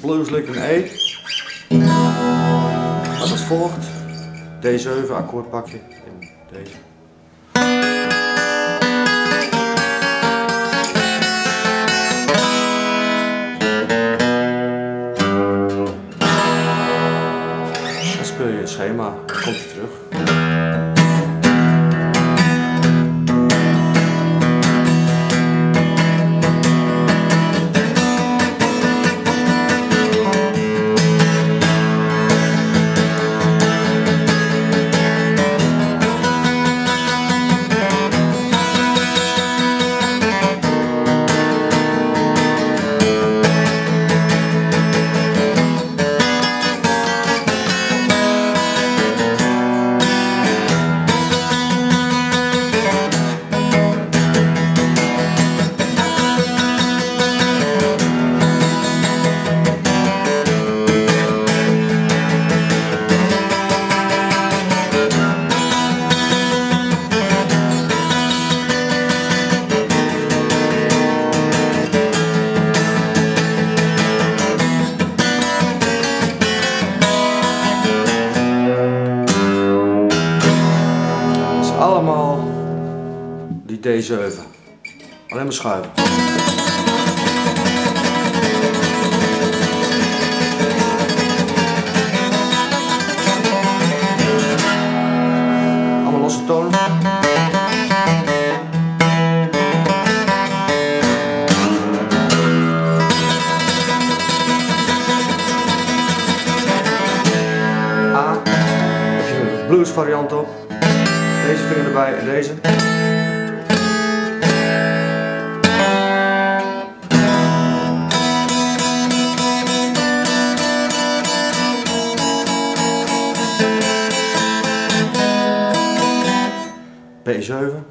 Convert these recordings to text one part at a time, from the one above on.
blueslick een E. Dat is volgt. D7 akkoordpakje in deze. Dan speel je het schema, dan komt hij terug. Die D7. Alleen maar schuiven. Allemaal losse tonen. A. Blues variant op. Deze vinger erbij en deze. B7.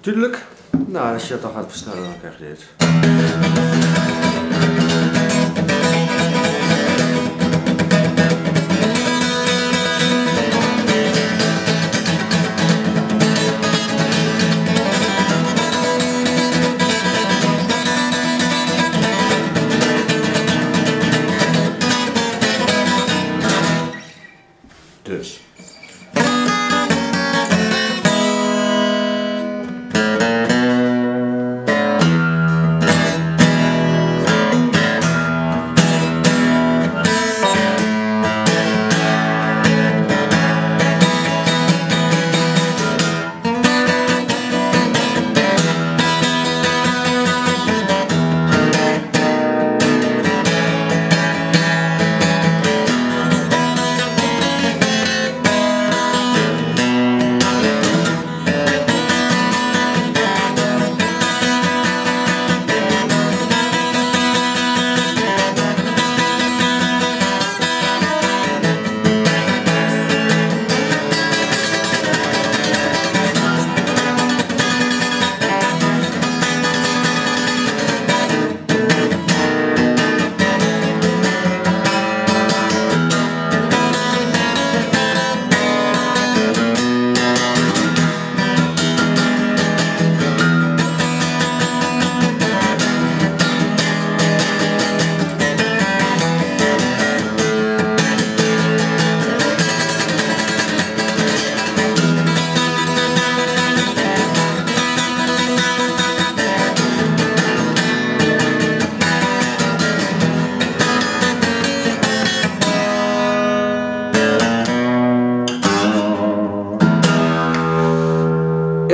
Tuurlijk. Nou, als je het dan gaat versnellen, dan krijg je dit. Dus.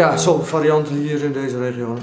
Ja, zoveel varianten hier in deze regio.